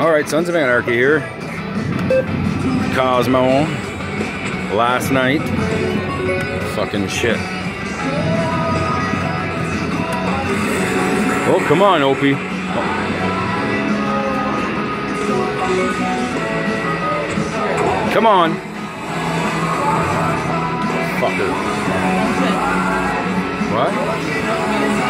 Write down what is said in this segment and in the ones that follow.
All right, Sons of Anarchy here. Cosmo. Last night. Fucking shit. Oh, come on, Opie. Come on. Fucker. What?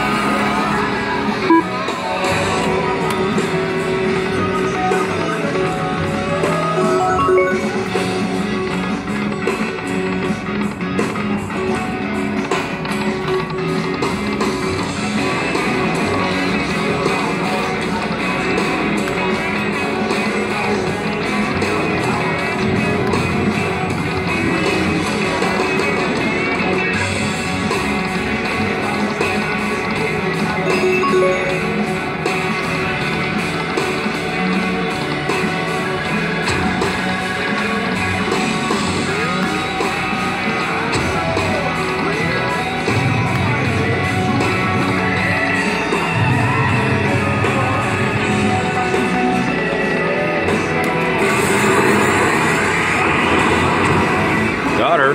Got her.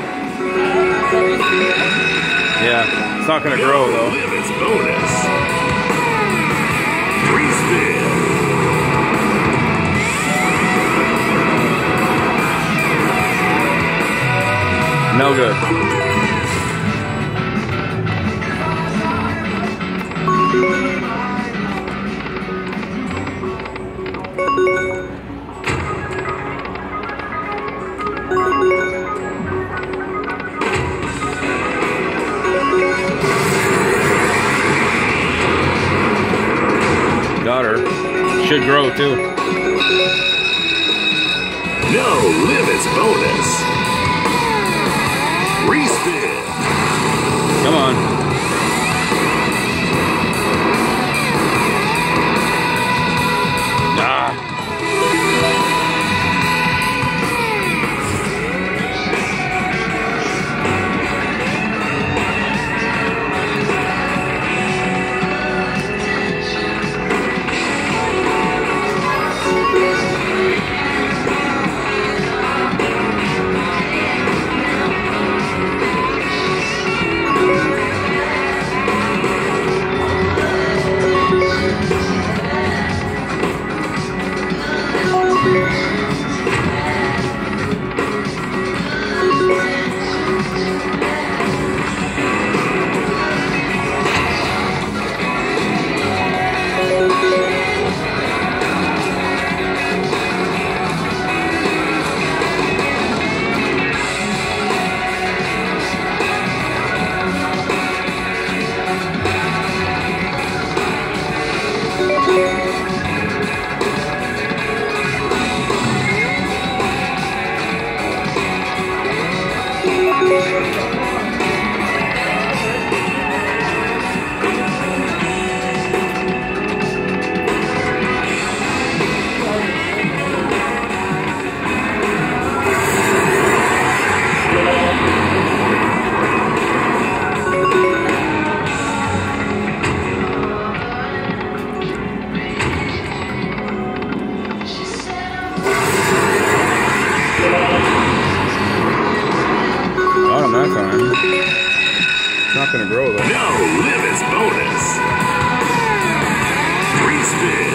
Yeah, it's not gonna grow though. Limits bonus. Free spin. No good. Should grow too. No limits bonus. Free that time. It's not going to grow, though. No limits bonus. Three spin.